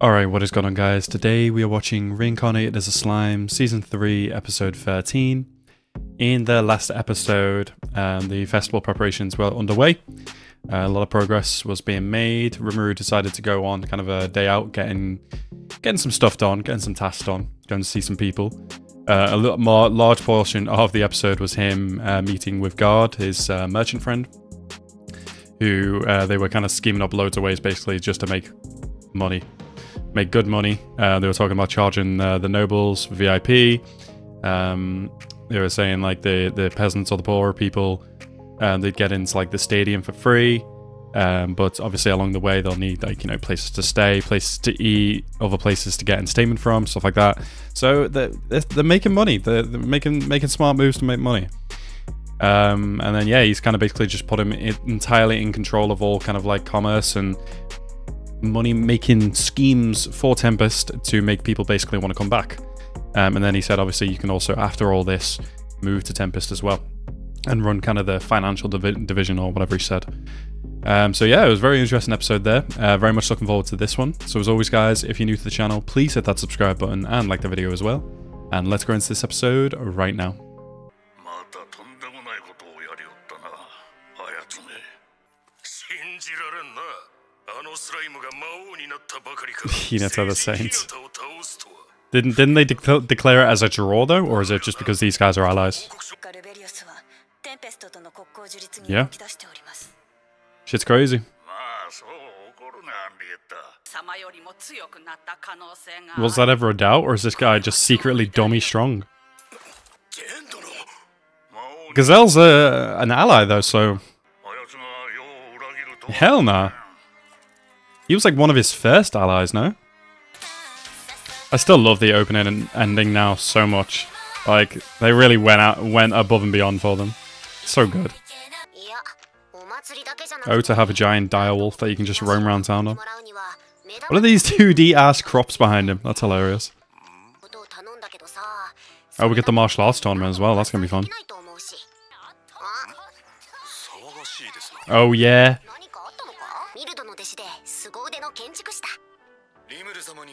Alright, what is going on guys? Today we are watching Reincarnated as a Slime Season 3 Episode 13. In the last episode, um, the festival preparations were underway. Uh, a lot of progress was being made. Rimuru decided to go on kind of a day out, getting getting some stuff done, getting some tasks done, going to see some people. Uh, a little more large portion of the episode was him uh, meeting with Guard, his uh, merchant friend, who uh, they were kind of scheming up loads of ways basically just to make money, make good money. Uh, they were talking about charging uh, the nobles VIP. Um, they were saying like the the peasants or the poorer people, um, they'd get into like the stadium for free. Um, but obviously along the way they'll need like you know places to stay, places to eat, other places to get entertainment from, stuff like that. So they're, they're making money. They're, they're making making smart moves to make money. Um, and then yeah, he's kind of basically just put him entirely in control of all kind of like commerce and money making schemes for Tempest to make people basically want to come back. Um, and then he said, obviously, you can also after all this move to Tempest as well and run kind of the financial divi- division or whatever he said. Um, so yeah, it was a very interesting episode there. Uh, very much looking forward to this one. So as always, guys, if you're new to the channel, please hit that subscribe button and like the video as well. And let's go into this episode right now. yeah, that's how the Saints. Didn't didn't they de declare it as a draw though, or is it just because these guys are allies? Yeah. Shit's crazy. Was that ever a doubt, or is this guy just secretly dummy strong? Gazelle's a, an ally though, so... Hell nah. He was like one of his first allies, no? I still love the opening ending now so much. Like, they really went out, went above and beyond for them. So good. Oh, to have a giant dire wolf that you can just roam around town on. What are these 2D ass crops behind him? That's hilarious. Oh, we get the martial arts tournament as well. That's going to be fun. Oh, yeah.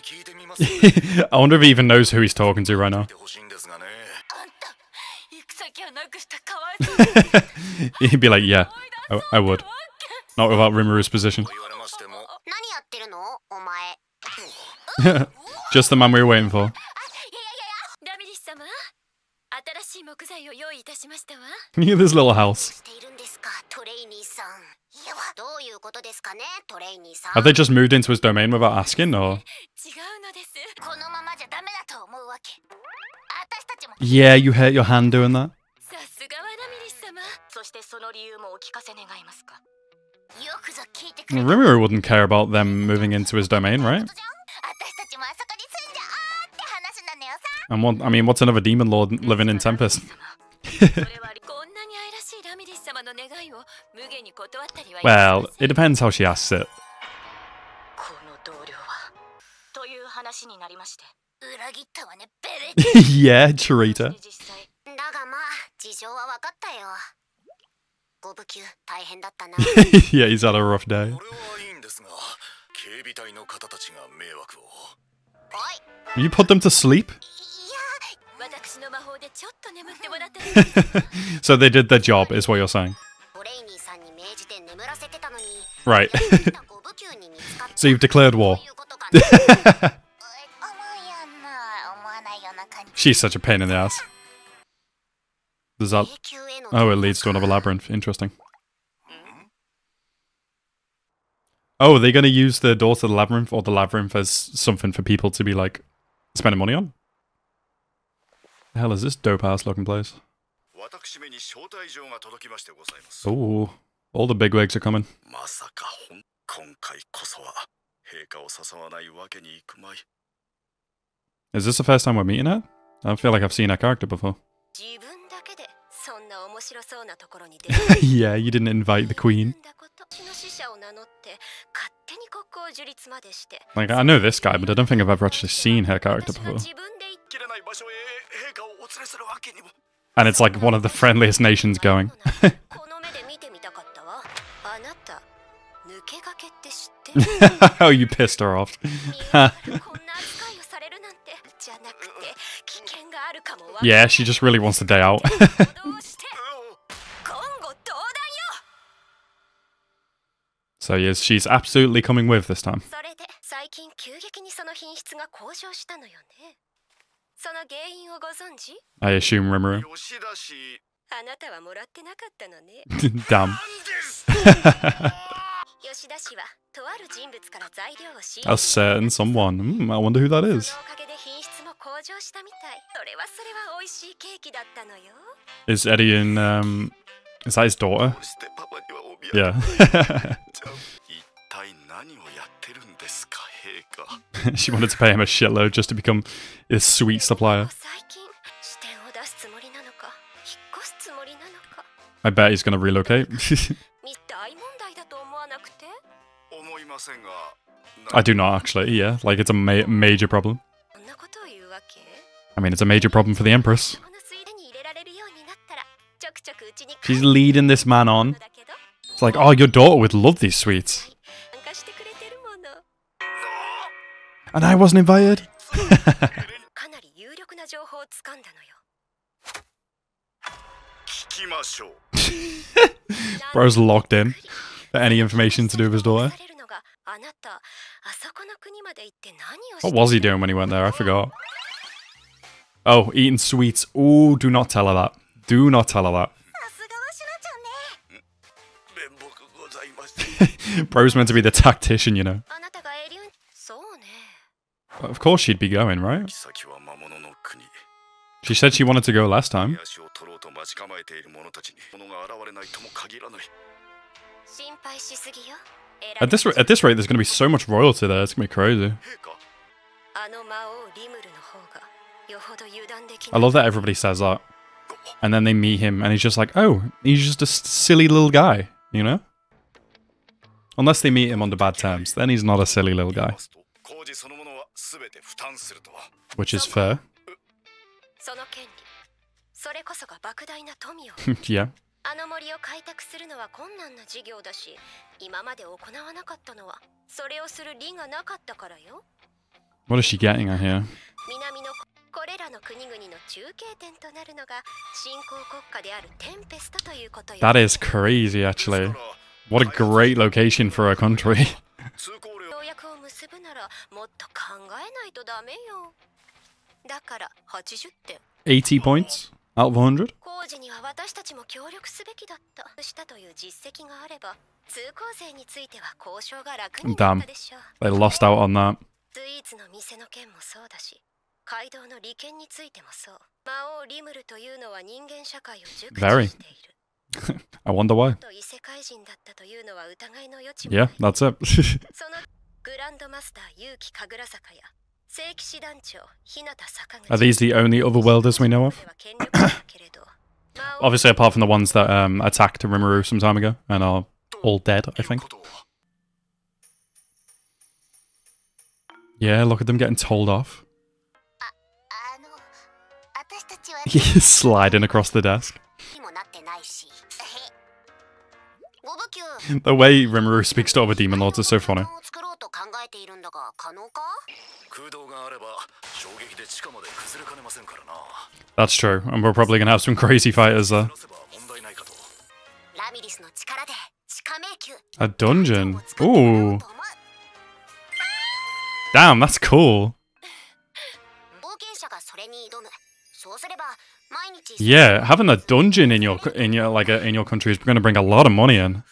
I wonder if he even knows who he's talking to right now. He'd be like, yeah, I, I would. Not without Rimuru's position. Just the man we were waiting for. Look this little house. Have they just moved into his domain without asking, or? Yeah, you hurt your hand doing that. Rimuru wouldn't care about them moving into his domain, right? And what, I mean, what's another demon lord living in Tempest? Well, ません it depends how she asks it. この同僚はという話になりまして。裏切ったわね、ベレ yeah, Charita. 実際だがまあ、事情は分かったよ。ご部級大変だったな。 yeah, he's had a rough day. これはいいんですが警備隊の方たちが迷惑をおい、 You put them to sleep? so they did their job, is what you're saying. Right. so you've declared war. She's such a pain in the ass. Does that... Oh, it leads to another labyrinth. Interesting. Oh, are they going to use the door to the labyrinth or the labyrinth as something for people to be like spending money on? The hell is this dope ass looking place? 私めに招待状が届きましてございます Oh, all the bigwigs are coming. まさかほん今回こそは陛下を誘わないわけにいくまい Is this the first time we're meeting her? I feel like I've seen her character before. 自分だけでそんな面白そうなところに出 yeah, you didn't invite the queen. 私の使者を名乗って勝手に国交樹立までして Like, I know this guy, but I don't think I've ever actually seen her character 私が before. And it's like one of the friendliest nations going. oh, you pissed her off. yeah, she just really wants the day out. so yes, she's absolutely coming with this time. それで最近急激にその品質が向上したのよねその原因をご存知 I assume Rimuru. 吉田氏あなたはもらってなかったのね Damn. なんです吉田氏はとある人物から材料を仕入 A れ certain someone. Hmm, I wonder who that そ is. のおかげで品質も向上したみたいそれはそれは美味しいケーキだったのよ Is Eddie in, um, is that his daughter? そしてパパにはお見 Yeah. ちゃん一体何をやってるんですか陛下 she wanted to pay him a shitload just to become his sweet supplier. I bet he's going to relocate. I do not actually, yeah. Like, it's a ma oh. major problem. I mean, it's a major problem for the Empress. She's leading this man on. It's like, oh, your daughter would love these sweets. And I wasn't invited? Bro's locked in. for Any information to do with his daughter? What was he doing when he went there? I forgot. Oh, eating sweets. Oh, do not tell her that. Do not tell her that. Bro's meant to be the tactician, you know. Of course she'd be going, right? She said she wanted to go last time. At this, at this rate, there's going to be so much royalty there. It's going to be crazy. I love that everybody says that. And then they meet him, and he's just like, oh, he's just a silly little guy, you know? Unless they meet him on the bad terms, then he's not a silly little guy. ますと工事そのものは全て負担するとは which is fair. その権利それこそが莫大な富を yeah. あの森を開拓するのは困難な事業だし今まで行わなかったのはそれをする利がなかったからよ What is she getting at here? 南のこれらの国々の中継点となるのが新興国家であるテンペストということよ That is crazy, actually. What a great location for a country. 約を結ぶならもっと考えないとダメよだから80点80 points out of 100. 工事には私たちも協力すべきだったしたという実績があれば通行税については交渉が楽になったでしょう They lost out on that. スイーツの店の件もそうだし街道の利権についてもそう魔王リムルというのは人間社会を熟知.している I wonder why. Yeah, that's it. そのグランドマスター結城神楽坂や聖騎士団長日向坂口 Are these the only otherworlders we know of? 彼は権力者だけれど魔王 Obviously, apart from the ones that um, attacked Rimuru some time ago and are all dead, I という think. ことは Yeah, look at them getting told off. あの私たちは He's sliding across the desk. にもなってないしゴブキュ The way Rimuru speaks to other demon lords is so funny. を作ろうと考えているんだが可能か空洞があれば衝撃で地下まで崩れかねませんからな That's true, and we're probably going to have some crazy fighters there. 出せば問題ないかとラミリスの力で地下迷宮 A dungeon. を作ってもらお Ooh, うと思う damn, that's cool. 冒険者がそれに挑むそうすれば毎日 Yeah, having a dungeon in your in your like a, in your country is going to bring a lot of money in.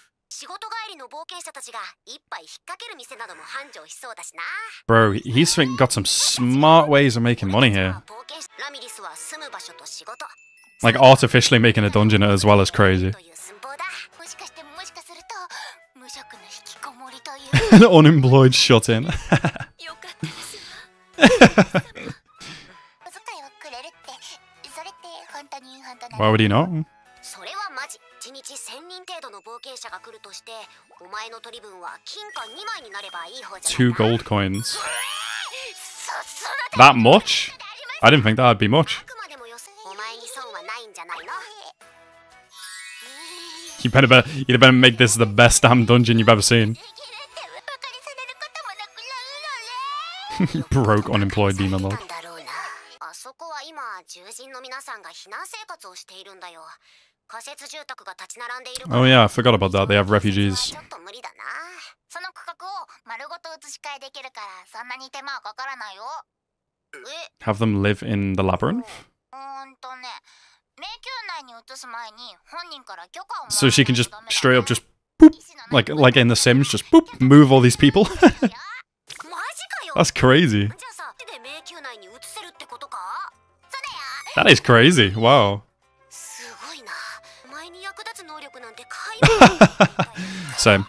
Bro, he's got some smart ways of making money here. Like artificially making a dungeon as well as crazy. An unemployed shut in. Why would he not? Two gold coins. That much? I didn't think that'd be much. You better, better, you better make this the best damn dungeon you've ever seen. Broke unemployed demon lord. Oh yeah, I forgot about that. They have refugees. Have them live in the labyrinth? So she can just straight up just boop, like like in The Sims, just boop, move all these people. That's crazy. That is crazy. Wow. Same.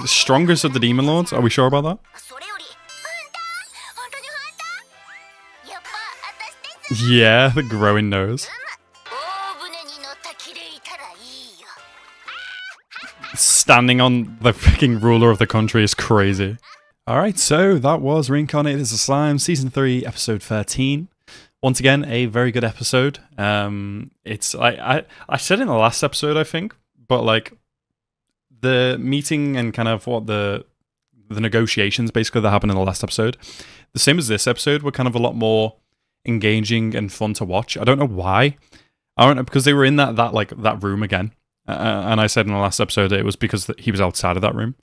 The strongest of the Demon Lords? Are we sure about that? Yeah, the growing nose. Standing on the freaking ruler of the country is crazy. Alright, so that was Reincarnated as a Slime, Season 3, Episode 13. Once again, a very good episode. Um, it's I, I I said in the last episode, I think, but like the meeting and kind of what the the negotiations basically that happened in the last episode, the same as this episode, were kind of a lot more engaging and fun to watch. I don't know why. I don't know because they were in that that like that room again, uh, and I said in the last episode it was because he was outside of that room,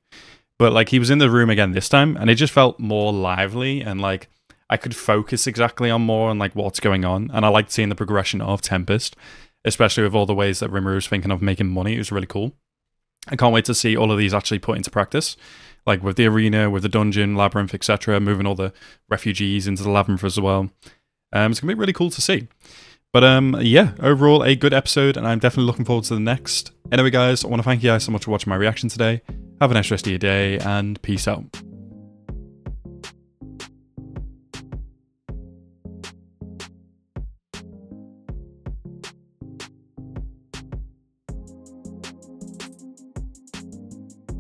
but like he was in the room again this time, and it just felt more lively and like I could focus exactly on more on like what's going on, and I liked seeing the progression of Tempest, especially with all the ways that Rimuru was thinking of making money. It was really cool. I can't wait to see all of these actually put into practice, like with the arena, with the dungeon, labyrinth, etc. Moving all the refugees into the labyrinth as well. Um, it's gonna be really cool to see. But um, yeah, overall a good episode, and I'm definitely looking forward to the next. Anyway, guys, I want to thank you guys so much for watching my reaction today. Have a nice rest of your day, and peace out.